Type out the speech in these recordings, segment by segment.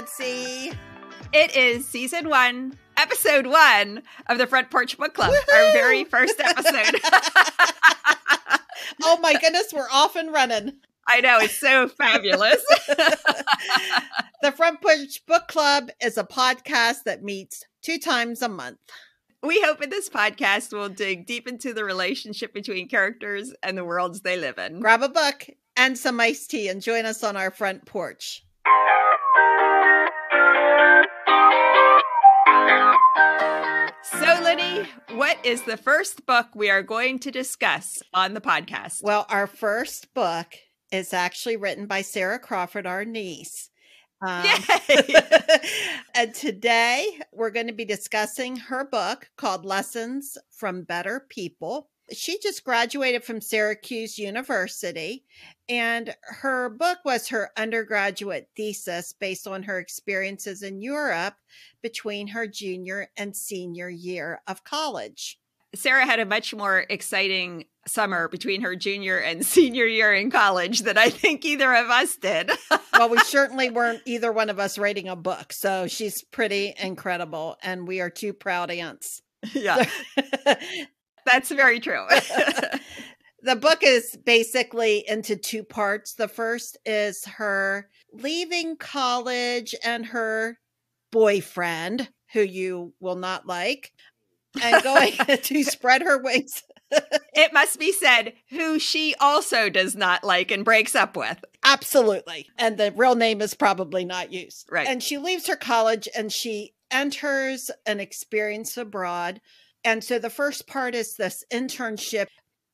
Nancy. It is season one, episode one of the Front Porch Book Club, Woo-hoo! our very first episode. oh my goodness, we're off and running. I know, it's so fabulous. the Front Porch Book Club is a podcast that meets two times a month. We hope in this podcast we'll dig deep into the relationship between characters and the worlds they live in. Grab a book and some iced tea and join us on our front porch. So, Liddy, what is the first book we are going to discuss on the podcast? Well, our first book is actually written by Sarah Crawford, our niece. Um, and today we're going to be discussing her book called Lessons from Better People she just graduated from Syracuse University, and her book was her undergraduate thesis based on her experiences in Europe between her junior and senior year of college. Sarah had a much more exciting summer between her junior and senior year in college than I think either of us did. well, we certainly weren't either one of us writing a book. So she's pretty incredible, and we are two proud aunts. Yeah. That's very true. the book is basically into two parts. The first is her leaving college and her boyfriend, who you will not like, and going to spread her wings. it must be said, who she also does not like and breaks up with. Absolutely. And the real name is probably not used. Right. And she leaves her college and she enters an experience abroad and so the first part is this internship.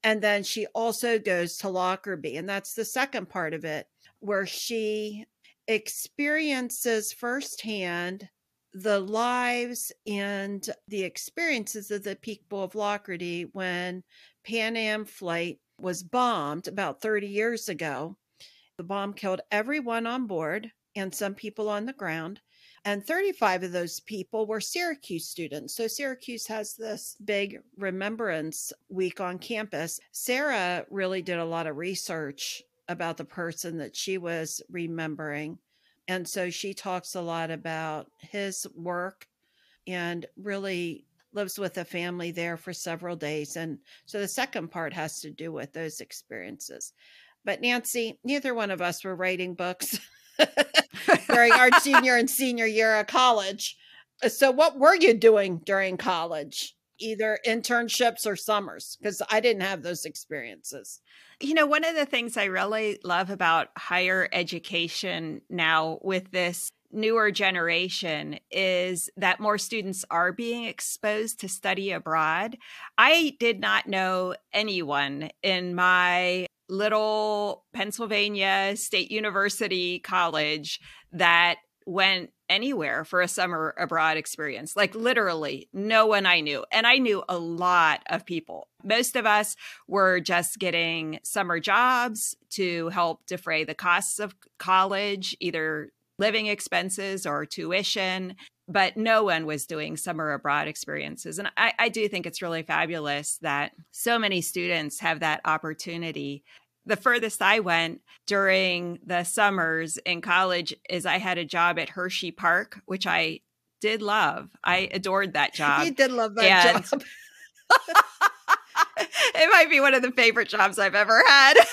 And then she also goes to Lockerbie. And that's the second part of it, where she experiences firsthand the lives and the experiences of the people of Lockerbie when Pan Am flight was bombed about 30 years ago. The bomb killed everyone on board and some people on the ground and 35 of those people were Syracuse students. So Syracuse has this big remembrance week on campus. Sarah really did a lot of research about the person that she was remembering. And so she talks a lot about his work and really lives with a family there for several days. And so the second part has to do with those experiences. But Nancy, neither one of us were writing books. during our junior and senior year of college. So, what were you doing during college? Either internships or summers, because I didn't have those experiences. You know, one of the things I really love about higher education now with this newer generation is that more students are being exposed to study abroad. I did not know anyone in my little Pennsylvania State University college that went anywhere for a summer abroad experience. Like literally, no one I knew. And I knew a lot of people. Most of us were just getting summer jobs to help defray the costs of college, either living expenses or tuition. But no one was doing summer abroad experiences. And I, I do think it's really fabulous that so many students have that opportunity the furthest I went during the summers in college is I had a job at Hershey Park, which I did love. I adored that job. You did love that and job. it might be one of the favorite jobs I've ever had.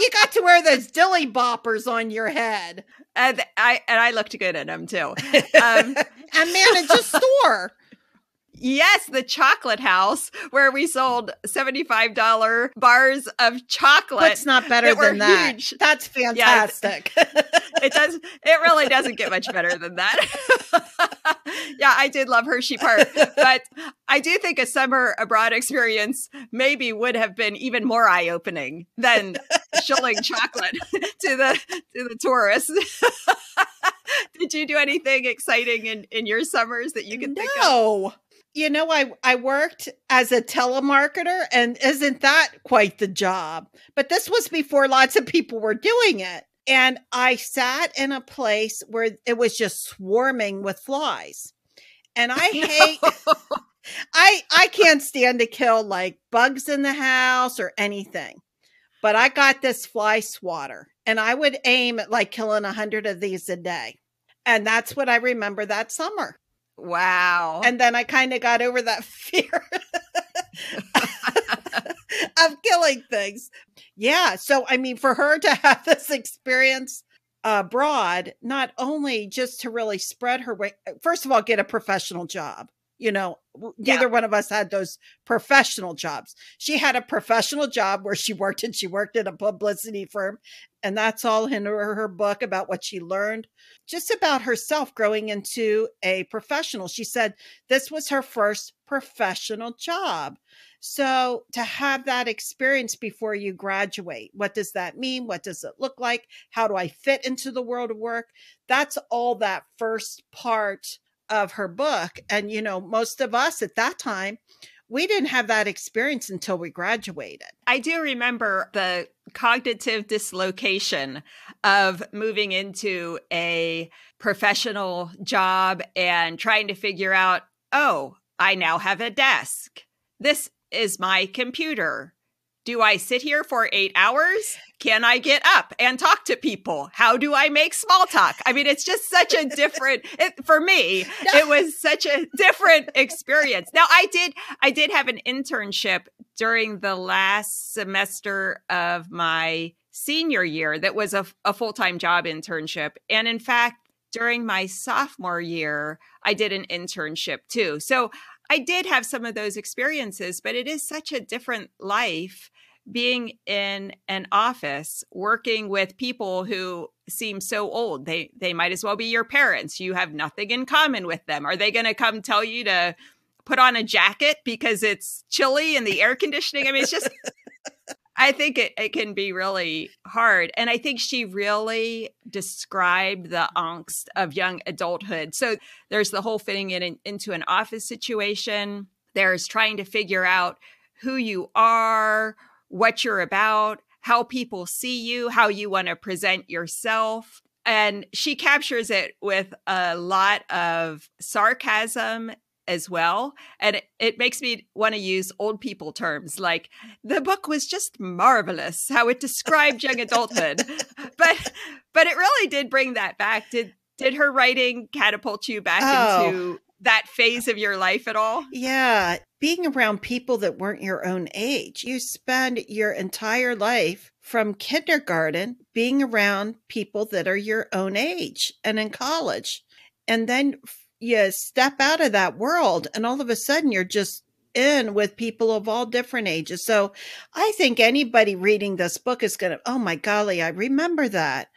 you got to wear those dilly boppers on your head. And I and I looked good in them too. Um, and manage a store. Yes, the chocolate house where we sold $75 bars of chocolate. It's not better than that. Huge. That's fantastic. Yeah, it does it really doesn't get much better than that. yeah, I did love Hershey Park, but I do think a summer abroad experience maybe would have been even more eye-opening than shilling chocolate to the to the tourists. did you do anything exciting in in your summers that you can no. think of? No you know, I, I worked as a telemarketer, and isn't that quite the job? But this was before lots of people were doing it. And I sat in a place where it was just swarming with flies. And I hate I I can't stand to kill like bugs in the house or anything. But I got this fly swatter And I would aim at like killing a hundred of these a day. And that's what I remember that summer. Wow. And then I kind of got over that fear of killing things. Yeah. So, I mean, for her to have this experience abroad, not only just to really spread her way, first of all, get a professional job. You know, Yeah. neither one of us had those professional jobs. She had a professional job where she worked and she worked at a publicity firm. And that's all in her, her book about what she learned just about herself growing into a professional. She said this was her first professional job. So, to have that experience before you graduate, what does that mean? What does it look like? How do I fit into the world of work? That's all that first part of her book. And, you know, most of us at that time, we didn't have that experience until we graduated. I do remember the cognitive dislocation of moving into a professional job and trying to figure out, oh, I now have a desk. This is my computer. Do I sit here for eight hours? Can I get up and talk to people? How do I make small talk? I mean, it's just such a different, it, for me, it was such a different experience. Now, I did, I did have an internship during the last semester of my senior year that was a, a full time job internship. And in fact, during my sophomore year, I did an internship too. So I did have some of those experiences, but it is such a different life being in an office working with people who seem so old. They they might as well be your parents. You have nothing in common with them. Are they going to come tell you to put on a jacket because it's chilly and the air conditioning? I mean, it's just I think it, it can be really hard. And I think she really described the angst of young adulthood. So there's the whole fitting it in, into an office situation, there's trying to figure out who you are, what you're about, how people see you, how you want to present yourself. And she captures it with a lot of sarcasm as well. And it, it makes me want to use old people terms like the book was just marvelous how it described young adulthood. But but it really did bring that back. Did did her writing catapult you back Oh. into that phase of your life at all? Yeah, being around people that weren't your own age. You spend your entire life from kindergarten being around people that are your own age and in college. And then you step out of that world, and all of a sudden you're just in with people of all different ages. So I think anybody reading this book is going to, oh my golly, I remember that.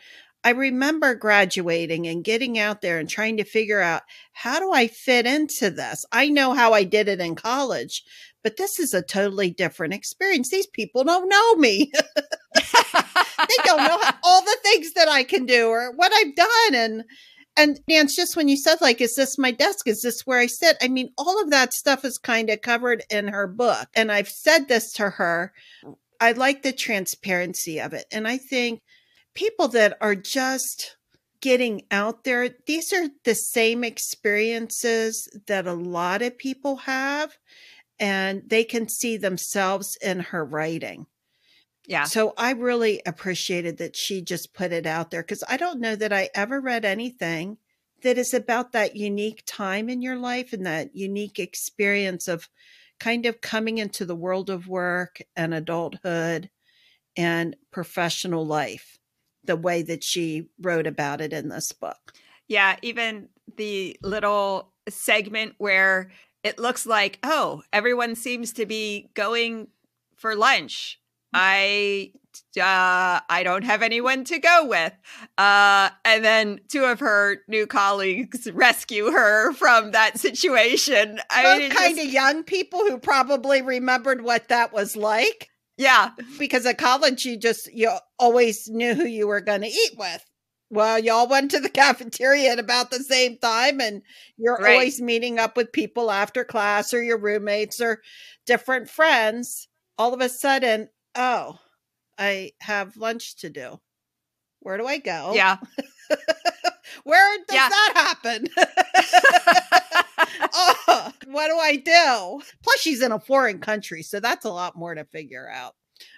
I remember graduating and getting out there and trying to figure out how do I fit into this? I know how I did it in college, but this is a totally different experience. These people don't know me. they don't know how, all the things that I can do or what I've done. And and Nance, just when you said like, is this my desk? Is this where I sit? I mean, all of that stuff is kind of covered in her book. And I've said this to her. I like the transparency of it. And I think people that are just getting out there, these are the same experiences that a lot of people have. And they can see themselves in her writing. Yeah. So I really appreciated that she just put it out there because I don't know that I ever read anything that is about that unique time in your life and that unique experience of kind of coming into the world of work and adulthood and professional life the way that she wrote about it in this book. Yeah, even the little segment where it looks like, oh, everyone seems to be going for lunch. I uh, I don't have anyone to go with. Uh, and then two of her new colleagues rescue her from that situation. I Both mean, kind just- of young people who probably remembered what that was like. yeah, because at college you just you always knew who you were going to eat with well y'all went to the cafeteria at about the same time and you're Right. always meeting up with people after class or your roommates or different friends all of a sudden oh i have lunch to do where do i go yeah. where does Yeah. that happen oh, what do i do plus she's in a foreign country so that's a lot more to figure out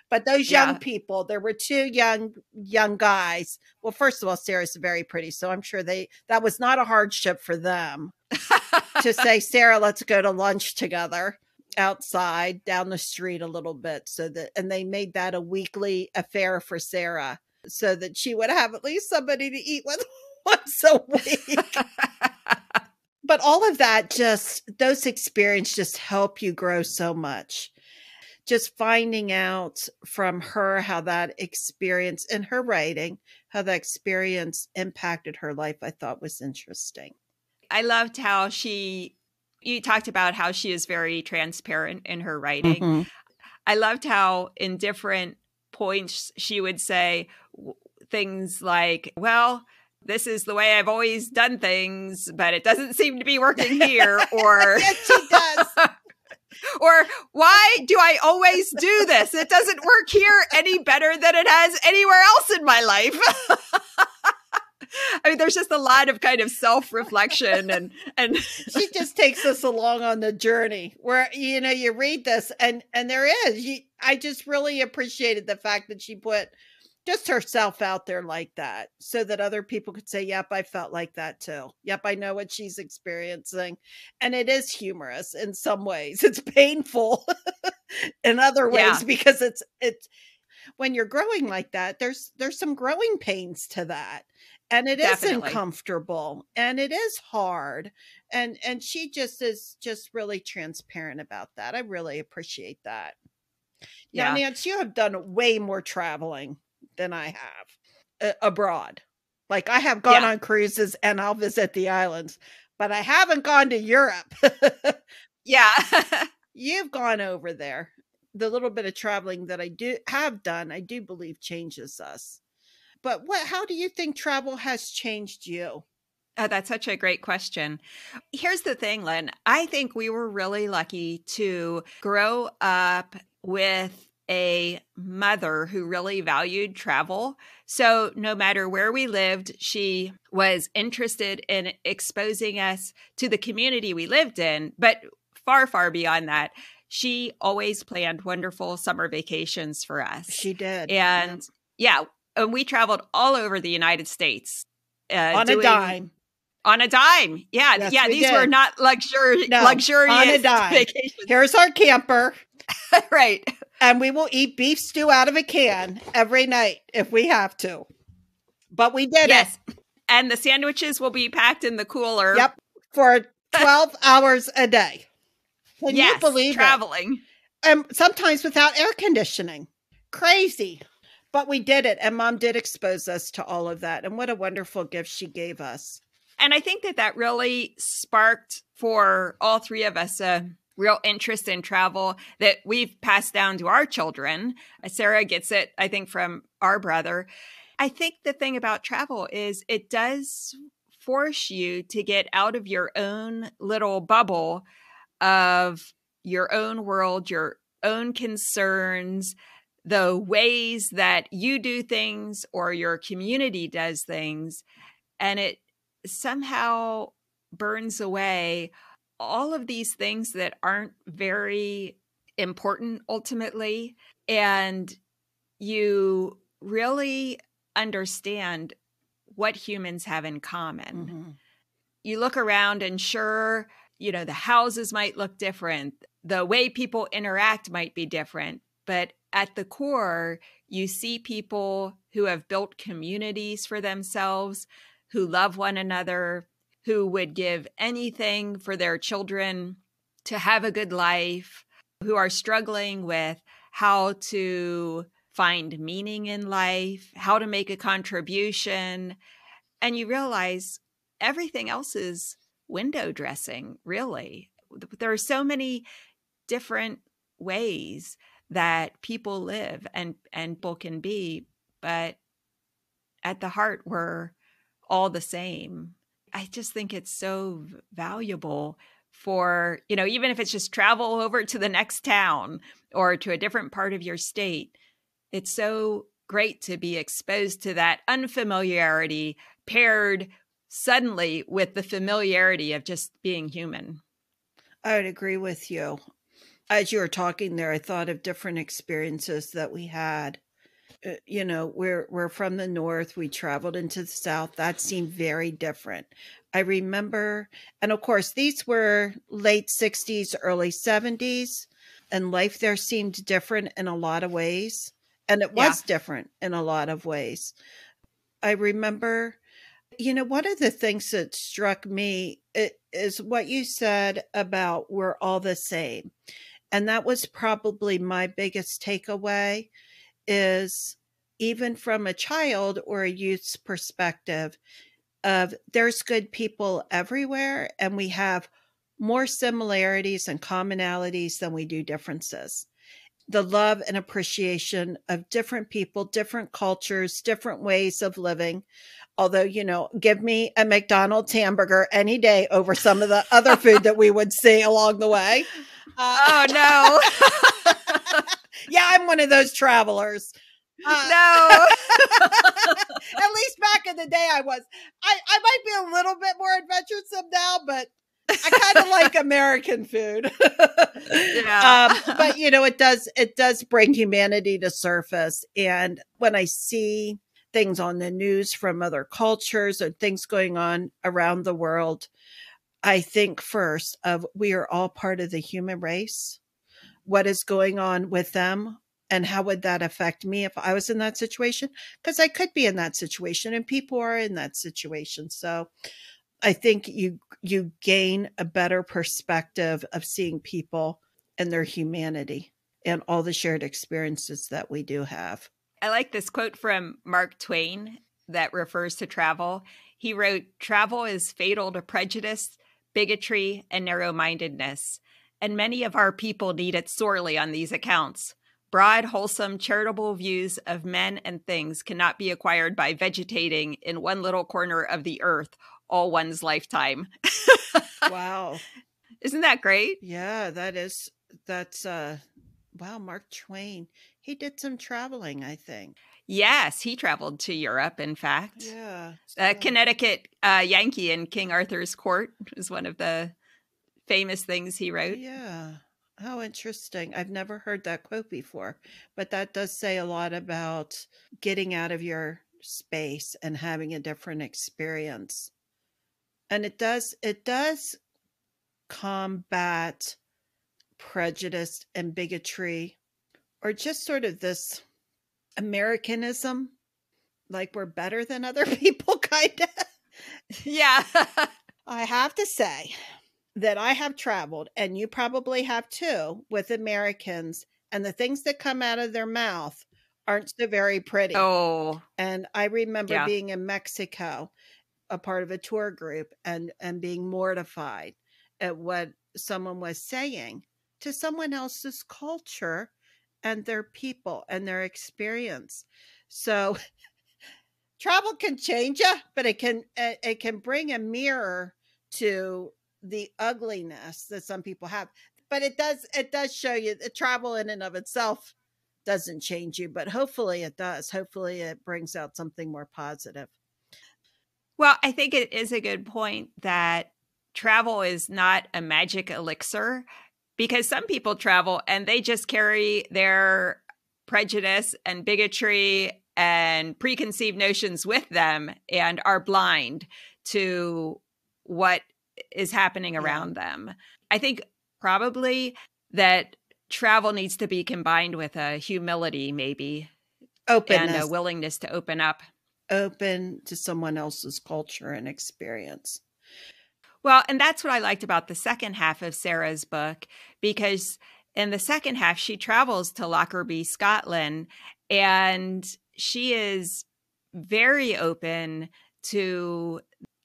But those young yeah. people, there were two young young guys. Well, first of all, Sarah's very pretty, so I'm sure they that was not a hardship for them to say, Sarah, let's go to lunch together outside down the street a little bit so that and they made that a weekly affair for Sarah so that she would have at least somebody to eat with once a week. but all of that just those experiences just help you grow so much just finding out from her how that experience in her writing how that experience impacted her life i thought was interesting i loved how she you talked about how she is very transparent in her writing mm-hmm. i loved how in different points she would say things like well this is the way I've always done things, but it doesn't seem to be working here. Or yes, she does. or why do I always do this? It doesn't work here any better than it has anywhere else in my life. I mean, there's just a lot of kind of self-reflection and and she just takes us along on the journey where you know you read this and and there is you, I just really appreciated the fact that she put just herself out there like that so that other people could say, Yep, I felt like that too. Yep, I know what she's experiencing. And it is humorous in some ways. It's painful in other ways yeah. because it's it's when you're growing like that, there's there's some growing pains to that. And it Definitely. is uncomfortable and it is hard. And and she just is just really transparent about that. I really appreciate that. Yeah, now, Nance, you have done way more traveling than I have uh, abroad. Like I have gone yeah. on cruises and I'll visit the islands, but I haven't gone to Europe. yeah. You've gone over there. The little bit of traveling that I do have done, I do believe changes us. But what how do you think travel has changed you? Oh, that's such a great question. Here's the thing, Lynn. I think we were really lucky to grow up with a mother who really valued travel. So, no matter where we lived, she was interested in exposing us to the community we lived in. But far, far beyond that, she always planned wonderful summer vacations for us. She did. And yeah, yeah and we traveled all over the United States. Uh, on doing, a dime. On a dime. Yeah. Yes, yeah. These did. were not luxury, no, luxurious on a dime. vacations. Here's our camper. right. And we will eat beef stew out of a can every night if we have to. But we did yes. it. And the sandwiches will be packed in the cooler. Yep. For 12 hours a day. Can yes, you believe traveling? It? And sometimes without air conditioning. Crazy. But we did it. And mom did expose us to all of that. And what a wonderful gift she gave us. And I think that that really sparked for all three of us a real interest in travel that we've passed down to our children. Uh, Sarah gets it, I think, from our brother. I think the thing about travel is it does force you to get out of your own little bubble of your own world, your own concerns, the ways that you do things or your community does things. And it somehow burns away all of these things that aren't very important ultimately. And you really understand what humans have in common. Mm-hmm. You look around and sure, you know, the houses might look different, the way people interact might be different, but at the core, you see people who have built communities for themselves, who love one another, who would give anything for their children to have a good life, who are struggling with how to find meaning in life, how to make a contribution. And you realize everything else is window dressing, really. There are so many different ways that people live and, and people can be, but at the heart, we're all the same. I just think it's so valuable for, you know, even if it's just travel over to the next town or to a different part of your state, it's so great to be exposed to that unfamiliarity paired suddenly with the familiarity of just being human. I would agree with you. as you were talking there, I thought of different experiences that we had. Uh, you know, we're we're from the north. We traveled into the south. That seemed very different. I remember, and of course, these were late '60s, early '70s, and life there seemed different in a lot of ways, and it was yeah. different in a lot of ways. I remember, you know, one of the things that struck me is what you said about we're all the same and that was probably my biggest takeaway is even from a child or a youth's perspective of there's good people everywhere and we have more similarities and commonalities than we do differences the love and appreciation of different people different cultures different ways of living although you know give me a mcdonald's hamburger any day over some of the other food that we would see along the way uh, oh no. yeah, I'm one of those travelers. Uh, no. at least back in the day I was. I, I might be a little bit more adventuresome now, but I kind of like American food. yeah. Um, but you know, it does it does bring humanity to surface. And when I see things on the news from other cultures or things going on around the world, I think first of we are all part of the human race. What is going on with them and how would that affect me if I was in that situation? Because I could be in that situation and people are in that situation. So I think you you gain a better perspective of seeing people and their humanity and all the shared experiences that we do have. I like this quote from Mark Twain that refers to travel. He wrote, Travel is fatal to prejudice bigotry, and narrow mindedness. And many of our people need it sorely on these accounts. Broad, wholesome, charitable views of men and things cannot be acquired by vegetating in one little corner of the earth all one's lifetime. wow. Isn't that great? Yeah, that is that's uh wow, Mark Twain. He did some traveling, I think. Yes, he traveled to Europe, in fact. Yeah. Uh, Connecticut uh, Yankee in King Arthur's Court is one of the famous things he wrote. Yeah. How interesting. I've never heard that quote before, but that does say a lot about getting out of your space and having a different experience. And it does it does combat prejudice and bigotry or just sort of this Americanism, like we're better than other people, kind of. Yeah. I have to say that I have traveled, and you probably have too, with Americans, and the things that come out of their mouth aren't so very pretty. Oh. And I remember yeah. being in Mexico, a part of a tour group, and and being mortified at what someone was saying to someone else's culture and their people and their experience. So travel can change you, but it can it can bring a mirror to the ugliness that some people have. But it does it does show you the travel in and of itself doesn't change you, but hopefully it does. Hopefully it brings out something more positive. Well, I think it is a good point that travel is not a magic elixir because some people travel and they just carry their prejudice and bigotry and preconceived notions with them and are blind to what is happening around yeah. them. I think probably that travel needs to be combined with a humility, maybe, openness, and a willingness to open up, open to someone else's culture and experience. Well, and that's what I liked about the second half of Sarah's book, because in the second half, she travels to Lockerbie, Scotland, and she is very open to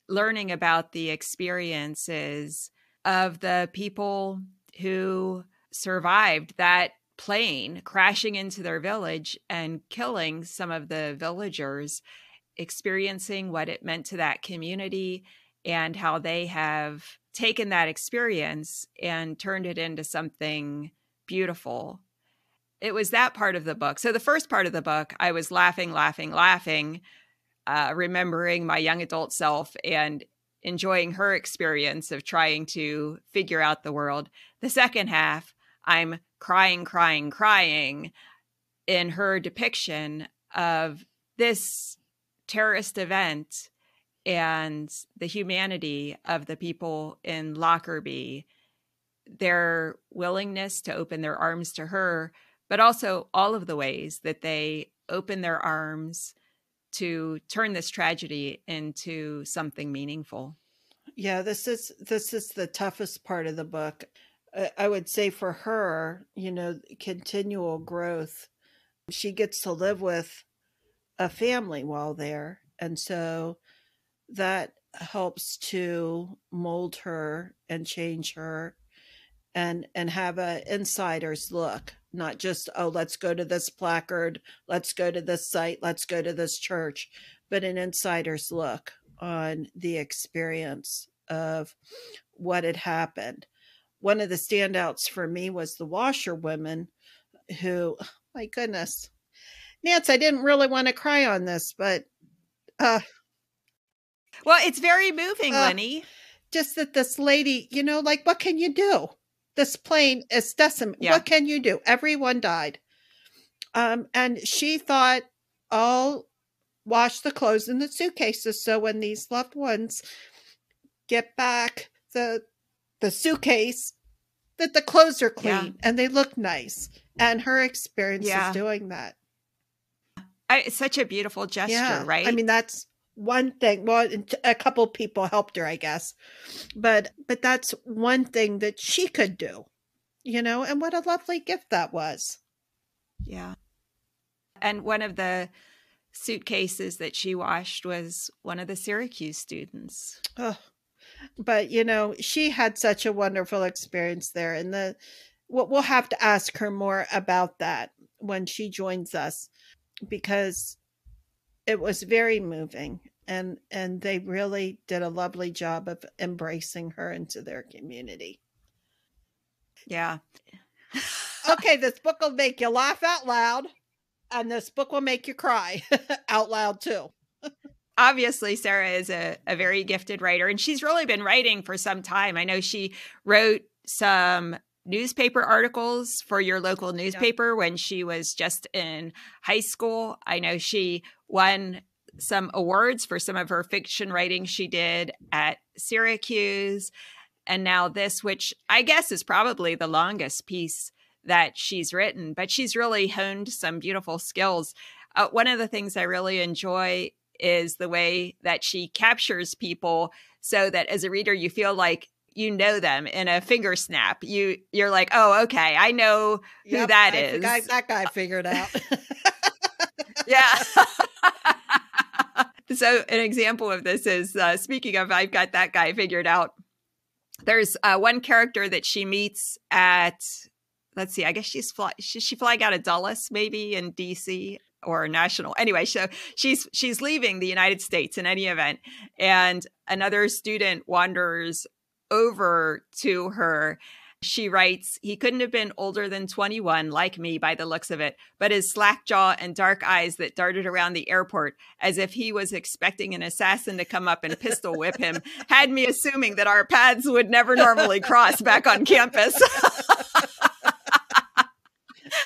learning about the experiences of the people who survived that plane crashing into their village and killing some of the villagers, experiencing what it meant to that community and how they have taken that experience and turned it into something beautiful. It was that part of the book. So, the first part of the book, I was laughing, laughing, laughing, uh, remembering my young adult self and enjoying her experience of trying to figure out the world. The second half, I'm crying, crying, crying in her depiction of this terrorist event and the humanity of the people in Lockerbie, their willingness to open their arms to her, but also all of the ways that they open their arms to turn this tragedy into something meaningful. Yeah, this is this is the toughest part of the book. I would say for her, you know, continual growth. She gets to live with a family while there, and so that helps to mold her and change her and and have a insider's look not just oh let's go to this placard let's go to this site let's go to this church but an insider's look on the experience of what had happened. One of the standouts for me was the washerwomen who oh my goodness nance i didn't really want to cry on this but uh well it's very moving uh, lenny just that this lady you know like what can you do this plane is decimated. Yeah. What can you do? Everyone died. Um, and she thought, I'll wash the clothes in the suitcases so when these loved ones get back the the suitcase that the clothes are clean yeah. and they look nice. And her experience yeah. is doing that. I, it's such a beautiful gesture, yeah. right? I mean, that's one thing. Well a couple people helped her i guess. But but that's one thing that she could do you know? And what a lovely gift that was. Yeah. And one of the suitcases that she washed was one of the syracuse students. Oh but you know she had such a wonderful experience there and the we'll have to ask her more about that when she joins us because it was very moving and and they really did a lovely job of embracing her into their community. Yeah. okay, this book will make you laugh out loud and this book will make you cry out loud too. Obviously, Sarah is a, a very gifted writer and she's really been writing for some time. I know she wrote some newspaper articles for your local newspaper yeah. when she was just in high school. I know she won some awards for some of her fiction writing she did at Syracuse. And now this, which I guess is probably the longest piece that she's written, but she's really honed some beautiful skills. Uh, one of the things I really enjoy is the way that she captures people so that as a reader, you feel like you know them in a finger snap. You you're like, oh, okay, I know who yep, that I, is. I, that guy figured out. yeah. so an example of this is uh, speaking of I've got that guy figured out. There's uh, one character that she meets at let's see, I guess she's fly, she, she flying out of Dulles maybe in DC or national. Anyway, so she's she's leaving the United States in any event, and another student wanders over to her she writes, he couldn't have been older than 21, like me by the looks of it, but his slack jaw and dark eyes that darted around the airport as if he was expecting an assassin to come up and pistol whip him had me assuming that our paths would never normally cross back on campus.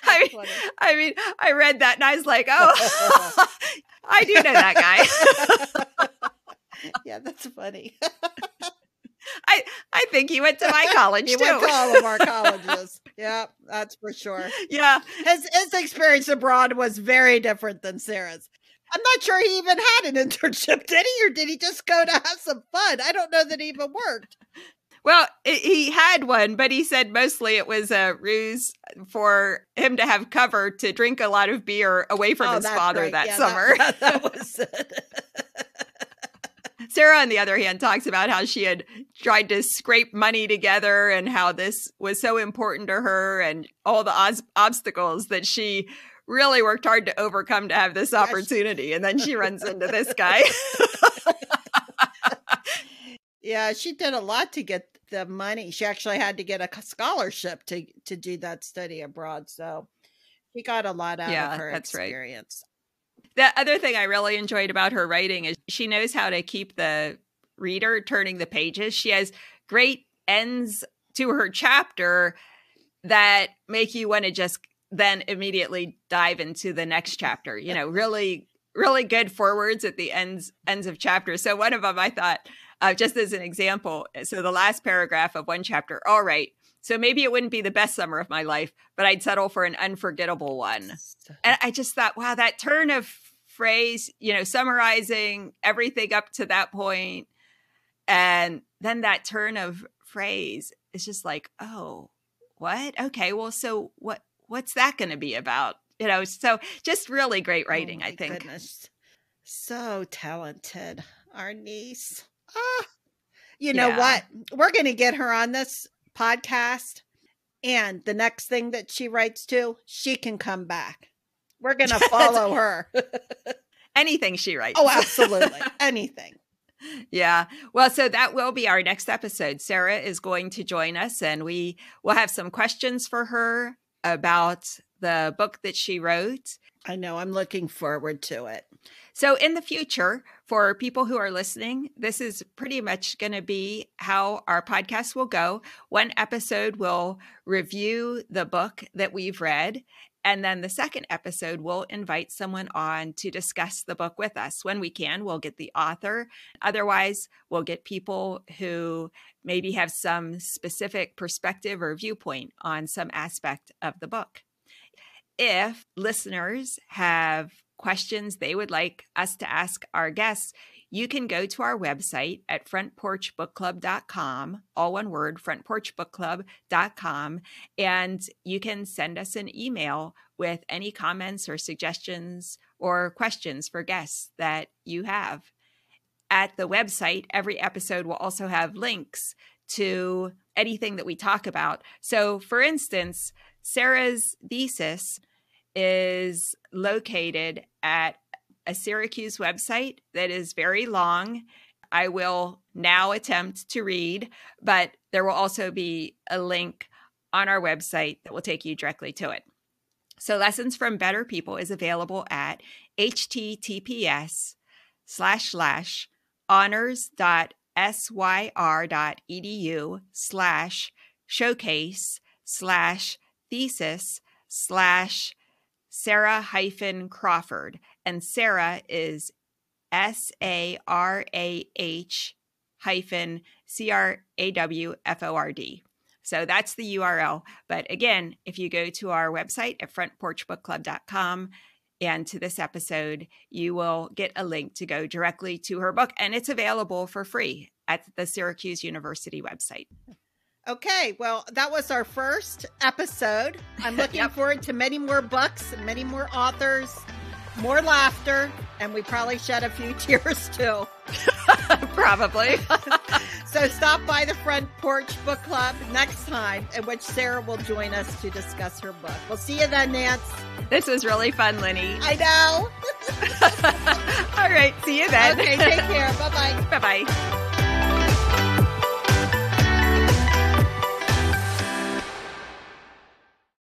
I mean, I mean, I read that and I was like, oh, I do know that guy. yeah, that's funny. I I think he went to my college he too. went to all of our colleges. yeah, that's for sure. Yeah, his his experience abroad was very different than Sarah's. I'm not sure he even had an internship, did he, or did he just go to have some fun? I don't know that he even worked. Well, it, he had one, but he said mostly it was a ruse for him to have cover to drink a lot of beer away from oh, his father right. that yeah, summer. That, that, that was it. Sarah, on the other hand, talks about how she had tried to scrape money together and how this was so important to her and all the obstacles that she really worked hard to overcome to have this opportunity. And then she runs into this guy. yeah, she did a lot to get the money. She actually had to get a scholarship to to do that study abroad. So she got a lot out yeah, of her experience. Right. The other thing I really enjoyed about her writing is she knows how to keep the reader turning the pages. She has great ends to her chapter that make you want to just then immediately dive into the next chapter. You know, really, really good forwards at the ends ends of chapters. So one of them I thought, uh, just as an example, so the last paragraph of one chapter. All right, so maybe it wouldn't be the best summer of my life, but I'd settle for an unforgettable one. And I just thought, wow, that turn of phrase, you know, summarizing everything up to that point, and then that turn of phrase is just like, oh, what? Okay, well, so what? What's that going to be about? You know, so just really great oh writing, oh I think. Goodness. So talented, our niece. Ah, you know yeah. what? We're going to get her on this podcast. And the next thing that she writes to, she can come back. We're going to follow her. Anything she writes. Oh, absolutely. Anything. Yeah. Well, so that will be our next episode. Sarah is going to join us and we will have some questions for her about the book that she wrote. I know. I'm looking forward to it. So, in the future, for people who are listening, this is pretty much going to be how our podcast will go. One episode will review the book that we've read. And then the second episode, we'll invite someone on to discuss the book with us. When we can, we'll get the author. Otherwise, we'll get people who maybe have some specific perspective or viewpoint on some aspect of the book. If listeners have questions they would like us to ask our guests, you can go to our website at frontporchbookclub.com, all one word, frontporchbookclub.com, and you can send us an email with any comments or suggestions or questions for guests that you have. At the website, every episode will also have links to anything that we talk about. So, for instance, Sarah's thesis is located at a Syracuse website that is very long. I will now attempt to read, but there will also be a link on our website that will take you directly to it. So, Lessons from Better People is available at https slash slash honors.syr.edu slash showcase slash thesis slash Sarah hyphen Crawford. And Sarah is S A R A H hyphen C R A W F O R D. So that's the URL. But again, if you go to our website at frontporchbookclub.com and to this episode, you will get a link to go directly to her book. And it's available for free at the Syracuse University website. Okay, well, that was our first episode. I'm looking yep. forward to many more books, many more authors, more laughter, and we probably shed a few tears too. probably. so stop by the Front Porch Book Club next time, in which Sarah will join us to discuss her book. We'll see you then, Nance. This was really fun, Lenny. I know. All right, see you then. Okay, take care. Bye bye. Bye bye.